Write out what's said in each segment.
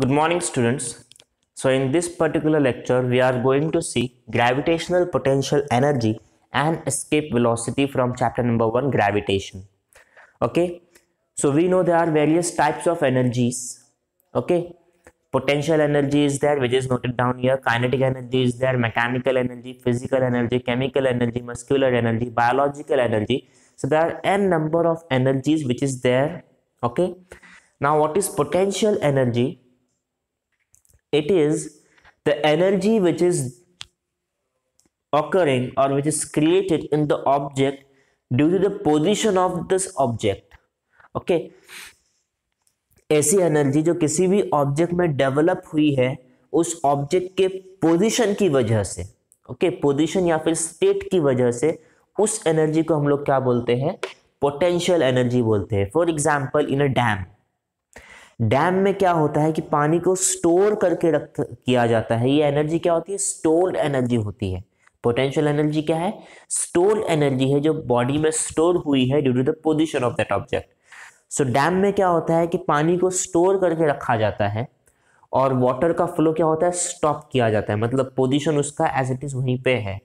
Good morning students. So in this particular lecture we are going to see gravitational potential energy and escape velocity from chapter number 1 gravitation. Okay. So we know there are various types of energies. Okay. Potential energy is there which is noted down here. Kinetic energy is there. Mechanical energy, physical energy, chemical energy, muscular energy, biological energy. So there are n number of energies which is there. Okay. Now what is potential energy? It is the energy which is occurring or which is created in the object due to the position of this object. Okay? ऐसी energy जो किसी भी object में develop हुई है उस object के position की वजह से ओके okay, पोजीशन या फिर स्टेट की वजह से उस एनर्जी को हम लोग क्या बोलते हैं? पोटेंशियल एनर्जी बोलते हैं। For example in a dam dam में क्या होता है कि पानी को स्टोर करके रख, किया जाता है। ये एनर्जी क्या होती है? स्टोर्ड एनर्जी होती है। पोटेंशियल एनर्जी क्या है? स्टोर्ड एनर्जी है जो बॉडी में स्टोर हुई है due to the position of that object. So dam में क्या होता है कि पानी को स्टोर करके रखा जाता है और वाटर का फ्लो क्या होता है? स्टॉप किया जाता है। मतलब पोजिशन उसका एज इट इज़ वहीं पे है।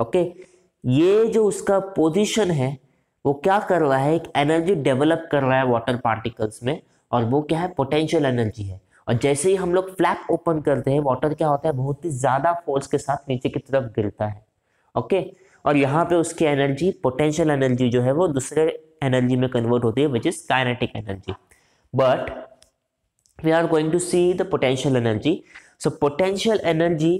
ओके? okay? ये जो उसका पोजिशन है, वो क्या कर रहा है? एक एनर्जी डेवलप कर रहा है वाटर पार्टिकल्स में। और वो क्या है? पोटेंशियल एनर्जी है। और जैसे ही हम लोग फ्लैप ओपन करते हैं वाटर क्या होता है? बहुत ही ज़्यादा फोर्स के साथ नीचे की तरफ़ गिरता है। ओके और यहाँ पे उसकी एनर्जी पोटेंशियल एनर्जी जो है, वो दूसरे एनर्जी में कन्वर्ट होती है which is kinetic energy but we are going to see the potential energy so potential energy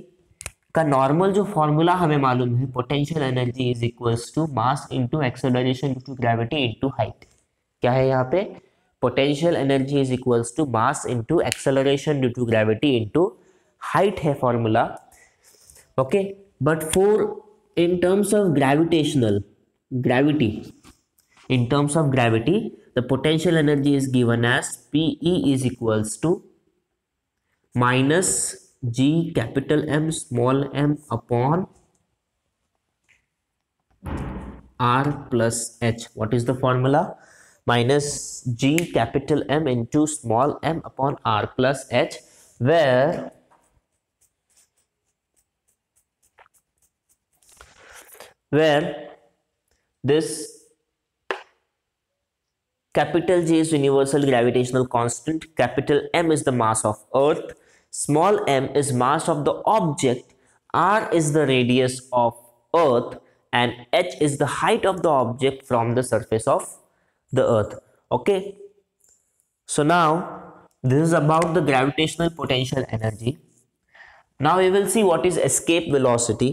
का नॉर्मल जो फॉर्मूला हमें मालूम है potential energy is equals to mass into acceleration to gravity into height क्या है यहाँ पे? Potential energy is equals to mass into acceleration due to gravity into height है formula. Okay? But for in terms of gravitational gravity in terms of gravity the potential energy is given as pe is equals to minus g capital m small m upon r plus h. What is the formula minus g capital M into small m upon r plus h where where this capital G is universal gravitational constant. Capital M is the mass of earth. Small m is mass of the object. R is the radius of earth. And h is the height of the object from the surface of the earth okay so now this is about the gravitational potential energy now we will see what is escape velocity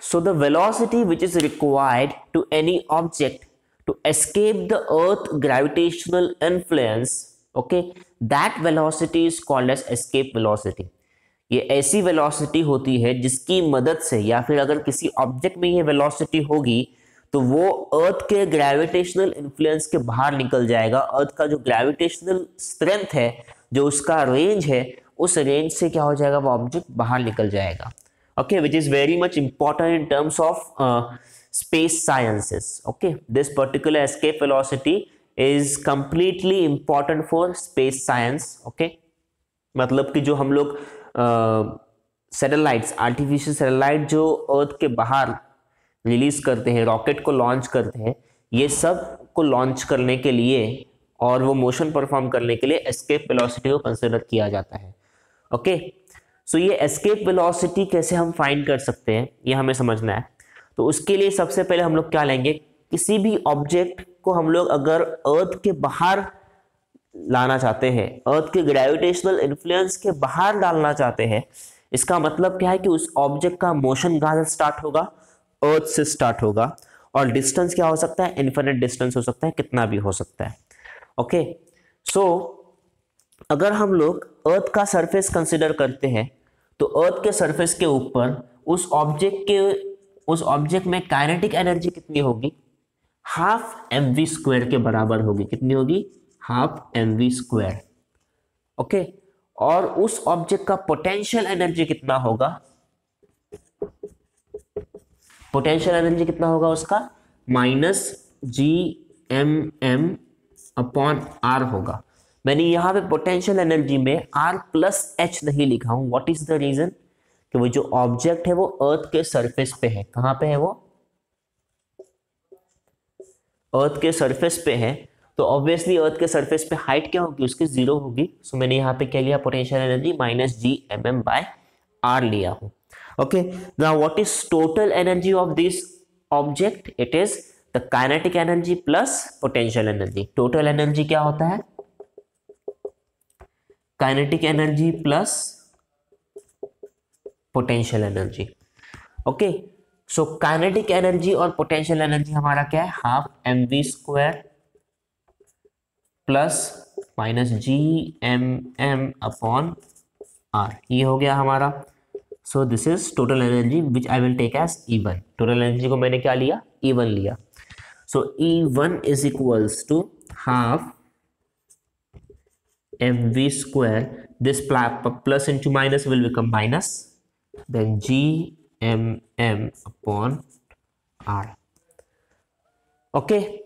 so the velocity which is required to any object to escape the earth gravitational influence okay that velocity is called as escape velocity ये ऐसी velocity होती है जिसकी मदद से या फिर अगर किसी ऑब्जेक्ट में ये वेलोसिटी होगी तो वो अर्थ के ग्रेविटेशनल इन्फ्लुएंस के बाहर निकल जाएगा। अर्थ का जो ग्रेविटेशनल स्ट्रेंथ है, जो उसका रेंज है, उस रेंज से क्या हो जाएगा? वो ऑब्जेक्ट बाहर निकल जाएगा। Okay which is very much important in terms of space sciences okay this particular escape velocity is completely important for space science okay मतलब कि जो हम लोग सैटेलाइट्स आर्टिफिशियल सैटेलाइट जो अर्थ के बाहर रिलीज़ करते हैं, रॉकेट को लॉन्च करते हैं, ये सबको लॉन्च करने के लिए और वो मोशन परफॉर्म करने के लिए एस्केप वेलोसिटी को कंसिडर किया जाता है। ओके? सो ये एस्केप वेलोसिटी कैसे हम फाइंड कर सकते हैं, ये हमें समझना है। तो उसके लिए सबसे पहले हम लोग क्या लेंगे? किसी भी ऑब्जेक्ट को हम लोग अगर अर्थ के बाहर लाना चाहते हैं, अर्थ के ग्रेविटेशनल इन्फ्लुएंस के बाहर डालना चाहते हैं, इसका मतलब क्या है कि उस ऑब्जेक्ट का मोशन कहाँ से स्टार्ट होगा? अर्थ से स्टार्ट होगा। और डिस्टेंस क्या हो सकता है? इन्फिनिट डिस्टेंस हो सकता है कितना भी हो सकता है। ओके सो so, अगर हम लोग अर्थ का सरफेस कंसिडर करते हैं तो अर्थ के सरफेस के ऊपर उस ऑब्जेक्ट के उस ऑब्जेक्ट में काइनेटिक एनर्जी कितनी होगी? हाफ़ एम वी स्क्वायर के बराबर होगी। कितनी होगी? Half m v square okay और उस ऑब्जेक्ट का पोटेंशियल एनर्जी कितना होगा? पोटेंशियल एनर्जी कितना होगा उसका? Minus g m m upon r होगा। मैंने यहाँ पे पोटेंशियल एनर्जी में आर प्लस एच नहीं लिखा हूँ। व्हाट इज़ द रीजन कि वो जो ऑब्जेक्ट है वो अर्थ के सरफेस पे है। कहाँ पे है वो? अर्थ के सरफेस पे है। तो ऑब्वियसली अर्थ के सरफेस पे हाइट क्या होगी? उसकी ज़ीरो होगी। सो मैंने यहाँ पे क्या लिया? Potential energy minus g m m by r लिया हूँ। Now what is total energy of this object it is the kinetic energy plus potential energy total energy क्या होता है? Kinetic energy plus potential energy okay so kinetic energy और potential energy हमारा क्या है? Half m v square plus minus g m m upon r ये हो गया हमारा so this is total energy which I will take as E one total energy को मैंने क्या लिया ई वन लिया so E one is equals to half M V square this plus into minus will become minus then g m m upon r okay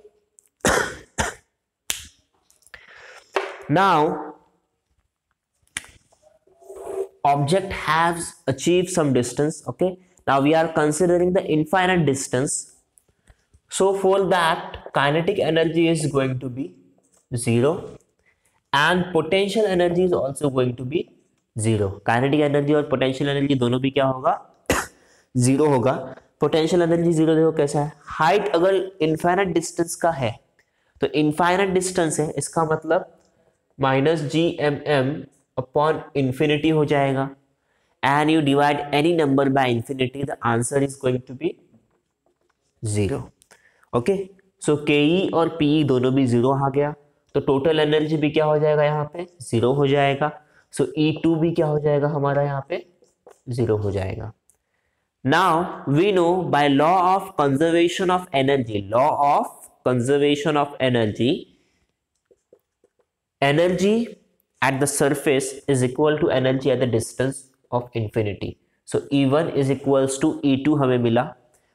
now object has achieved some distance okay now we are considering the infinite distance so for that kinetic energy is going to be zero and potential energy is also going to be zero kinetic energy और potential energy दोनों भी क्या होगा zero होगा potential energy zero देखो कैसा है height अगर इनफाइनाइट डिस्टेंस का है तो इनफाइनाइट डिस्टेंस है इसका मतलब minus g m m upon infinity हो जाएगा। And you divide any number by infinity the answer is going to be zero okay so K E और पीई e दोनों भी ज़ीरो आ गया। तो टोटल एनर्जी भी क्या हो जाएगा यहाँ पे? ज़ीरो हो जाएगा। सो ई टू भी क्या हो जाएगा हमारा यहाँ पे? ज़ीरो हो जाएगा। Now we know by law of conservation of energy law of conservation of energy energy at the surface is equal to energy at the distance of infinity so E one is equals to E two हमें मिला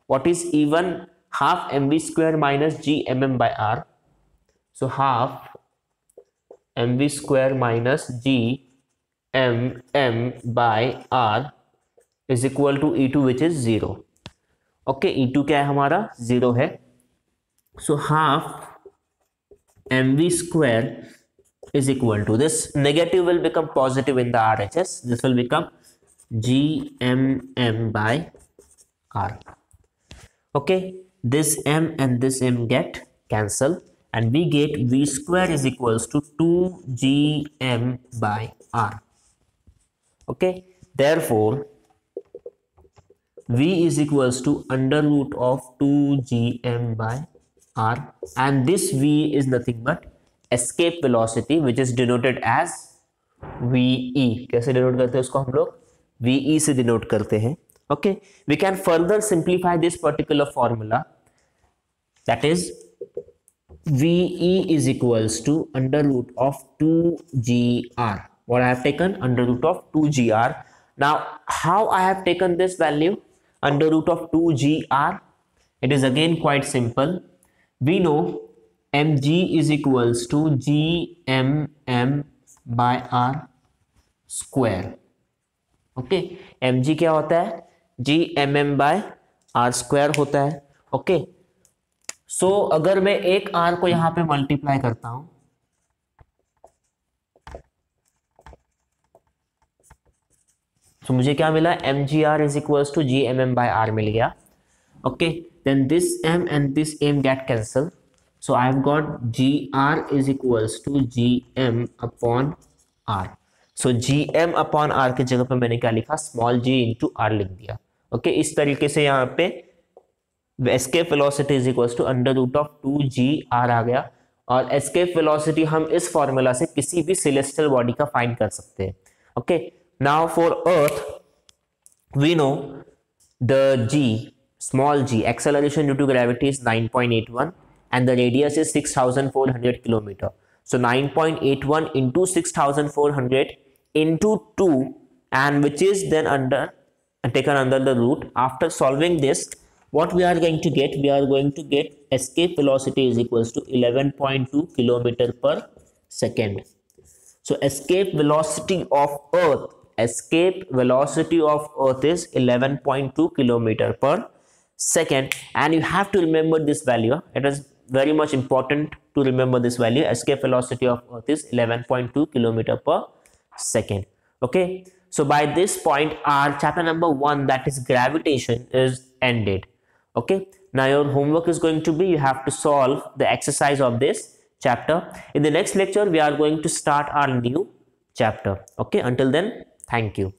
what is E one half M B square minus G M M by R so half M B square minus G M M by R is equal to E two which is zero okay E two क्या है हमारा zero है so half M V square is equal to this. Negative will become positive in the RHS this will become GMM by R. Okay? This M and this M get cancel and we get V square is equals to 2GM by R. Okay? Therefore V is equals to under root of 2GM by R and this V is nothing but escape velocity which is denoted as VE कैसे denote करते हैं उसको हम लोग VE से denote करते हैं okay we can further simplify this particular formula that is VE is equals to under root of 2GR what I have taken under root of 2GR now how I have taken this value under root of 2GR it is again quite simple we know mg to g m m by r square. Okay m g क्या होता है? G m m by r square होता है. Okay सो अगर मैं एक R को यहाँ पे मल्टीप्लाई करता हूँ तो so, मुझे क्या मिला? M g r is equals to g m m by r मिल गया. Okay then this m and this m get cancel So I got GR is equals to GM upon R. So GM upon R की जगह पे मैंने क्या लिखा? Small g into R लिख दिया। Okay okay, इस तरीके से यहाँ पे escape velocity is equals to under root of two g r आ गया। और एस्केप वेलोसिटी हम इस फॉर्मूला से किसी भी सिलेस्टियल बॉडी का फाइंड कर सकते हैं। Okay now for Earth we know the g small g acceleration due to gravity is 9.81 and the radius is 6400 kilometer. So 9.81 into 6400 into 2 and which is then under and taken under the root. After solving this what we are going to get? We are going to get escape velocity is equals to 11.2 kilometer per second. So escape velocity of earth escape velocity of earth is 11.2 kilometer per second. And you have to remember this value. It is very much important to remember this value. Escape velocity of earth is 11.2 kilometer per second. Okay? So by this point our chapter number one that is gravitation is ended. Okay? Now your homework is going to be you have to solve the exercise of this chapter. In the next lecture we are going to start our new chapter. Okay? Until then thank you